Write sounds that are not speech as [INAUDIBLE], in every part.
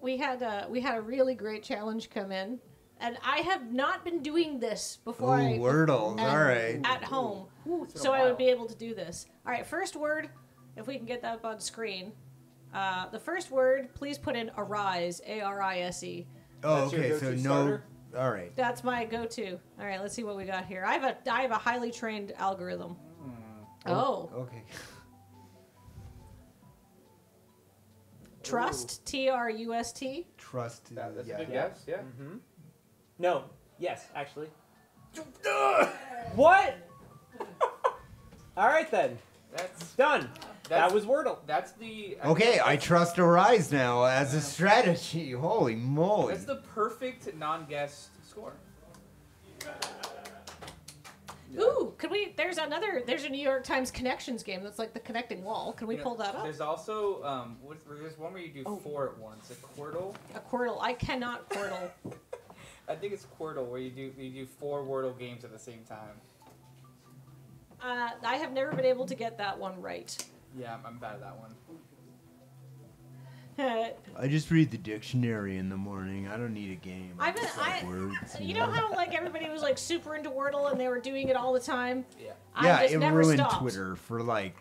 we had a, we had a really great challenge come in, and I have not been doing this Ooh, before. I, Wordles. at- All right. At home, It's so I would be able to do this. All right, first word, if we can get that up on screen. Uh, the first word, please put in arise, A R I S E. Oh, That's okay. So go-to no. starter? All right. That's my go-to. All right, let's see what we got here. I have a I have a highly trained algorithm. Oh, Okay. [LAUGHS] trust T R U S T. Trust. That, that's yeah. a good guess. Yeah. Mm-hmm. No. Yes, actually. [LAUGHS] what? [LAUGHS] All right then. That's Done. That's- that was Wordle. that's the. Okay, I trust Arise now as a strategy. Holy moly. That's the perfect non-guess score. Ooh, could we? There's another. There's a New York Times connections game that's like the connecting wall. Can we You know, pull that up? There's also um, what, there's one where you do Oh. four at once. A Quordle. A Quordle. I cannot Quordle. [LAUGHS] I think it's Quordle where you do you do four Wordle games at the same time. Uh, I have never been able to get that one right. Yeah, I'm, I'm bad at that one. [LAUGHS] I just read the dictionary in the morning. I don't need a game. I've been- just like I- words, you know how like everybody was like super into Wordle and they were doing it all the time. Yeah. I Yeah, just it never ruined stopped. Twitter for like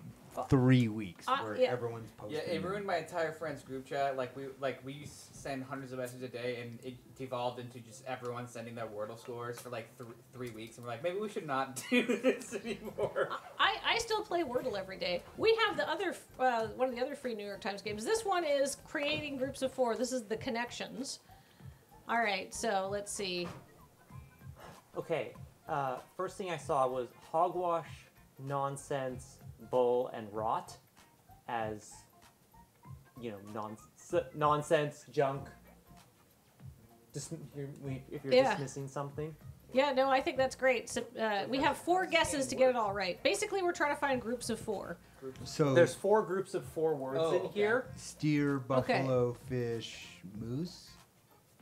three weeks, Uh, where yeah. everyone's posting. Yeah, it ruined my entire friends group chat. Like we like we used to send hundreds of messages a day, and it devolved into just everyone sending their Wordle scores for like th- three weeks. And we're like, maybe we should not [LAUGHS] do this anymore. I, I still play Wordle every day. We have the other uh, one of the other free New York Times games. This one is creating groups of four. This is the connections. All right, so let's see. Okay. Uh, first thing I saw was hogwash, nonsense, bull, and rot, as you know, non- nonsense, junk. Dis- you're- if you're Yeah. dismissing something. Yeah, no, I think that's great. So, uh, we have four guesses to get it all right. Basically, we're trying to find groups of four. So There's four groups of four words Oh, in okay. here. steer, buffalo, fish, moose.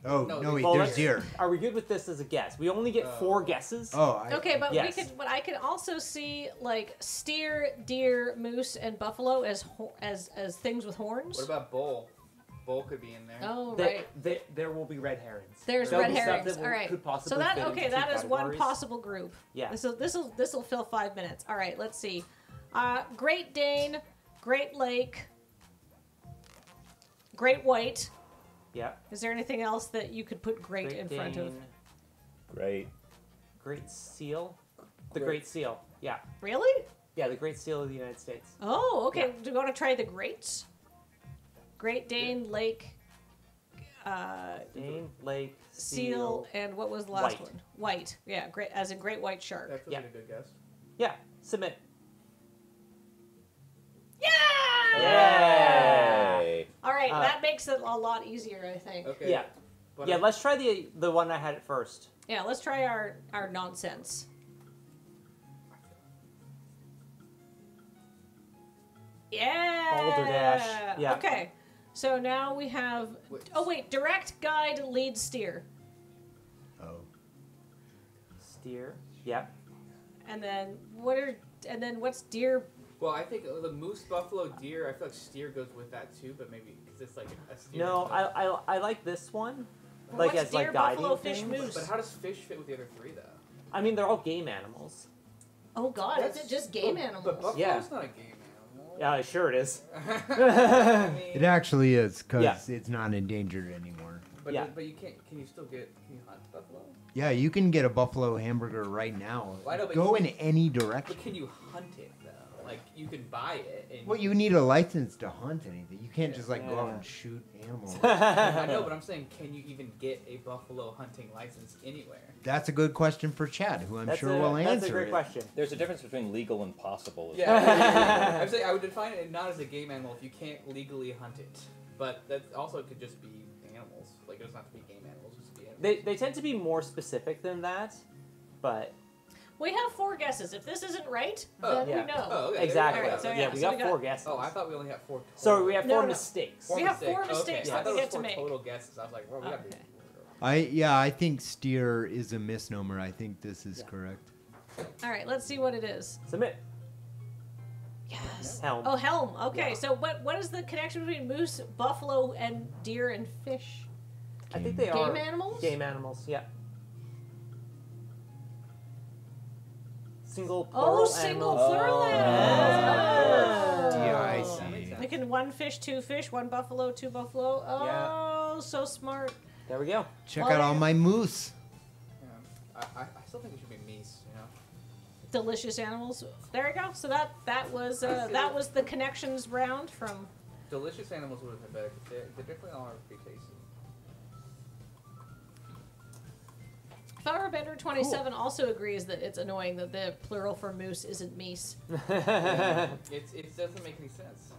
Oh No, no, the- wait, Well, there's let's- [LAUGHS] deer. Are we good with this as a guess? We only get Uh, four guesses. Oh, I, Okay, but Yes. we could. But I could also see like steer, deer, moose, and buffalo as as as things with horns. What about bull? Bull could be in there. oh, There- right. there- there will be red herrings. There's There'll red be stuff herrings. will- All right. Could possibly So that okay, into two that is one possible group. Yeah. So this will this will fill five minutes. All right, let's see. Uh, Great Dane, Great Lake, Great White. Yeah. Is there anything else that you could put great, in front of? Dane, Great. Great Seal. The Great. Great Seal. Yeah. Really? Yeah, the Great Seal of the United States. Oh, okay. Yeah. Do you want to try the Great? Great Dane, Lake, uh, Dane, Lake, Seal, Seal. and what was the last White. one? White. Yeah, great. As in Great White Shark. That feels Yeah. a good guess. Yeah. Submit. Yeah! Yay! All right, Uh, that makes it a lot easier, I think. Okay. Yeah. But Yeah. I- Let's try the the one I had at first. Yeah, let's try our our nonsense. Yeah. Balderdash, yeah. Okay. So now we have. Wait. Oh wait, direct guide, lead steer, oh. Steer. Yeah. and then what are and then what's deer? Well, I think uh, the moose, buffalo, deer. I feel like steer goes with that too, but maybe because it's like a steer. No, I, I I like this one. Like what's as deer, like guiding buffalo, fish, things. moose? But how does fish fit with the other three though? I mean, they're all game animals. Oh God, is it just game but, animals? But buffalo's Yeah. not a game animal. Yeah, sure [LAUGHS] [LAUGHS] it is. I mean, It actually is because Yeah. it's not endangered anymore. but, yeah. but you can't. Can you still get? Can you hunt buffalo? Yeah, you can get a buffalo hamburger right now. Well, I know, but Go in any direction. But can you hunt it though? Like you can buy it. And Well, you need a license to hunt anything. You can't Yeah. just like go out and shoot animals. [LAUGHS] I know, but I'm saying, can you even get a buffalo hunting license anywhere? That's a good question for Chad, who I'm That's sure a, will that's answer That's a great it. question. There's a difference between legal and possible. as Yeah, Yeah. [LAUGHS] I'm saying I would define it not as a game animal if you can't legally hunt it, but that also could just be animals. Like it doesn't have to be game animals, just be animals. They they tend to be more specific than that, but we have four guesses. If this isn't right, Oh, then yeah. we know. Oh, okay. exactly. There Alright, so we go. yeah, yeah, we so got we four guesses. Oh, I thought we only had four. Total. so we have No, four no. mistakes. We have four Okay, mistakes I that thought we it get to make. total guesses. I was like, well, we oh, gotta Okay. I yeah, I think steer is a misnomer. I think this is Yeah. correct. All right, let's see what it is. Submit. Yes. Helm. Oh, helm. Okay, Yeah. so what what is the connection between moose, buffalo, and deer and fish? I think they are Game animals? game animals. Yeah. Single Oh, single animals. plural Oh. animals. Yeah, Oh. I That see. makes sense. Like in one fish, two fish, one buffalo, two buffalo. Oh, so smart. There we go. Check Well, out all my moose. Yeah. I, I, I still think it should be meese. You know. Delicious animals. There we go. So that that was uh, that was the connections round from. Delicious animals would have been better. 'cause They, they definitely are pretty tasty. Firebender twenty seven also agrees that it's annoying that the plural for moose isn't meese. [LAUGHS] It's it doesn't make any sense.